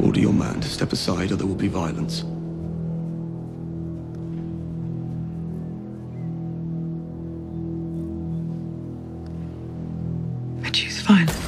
Order your man to step aside or there will be violence. I choose violence.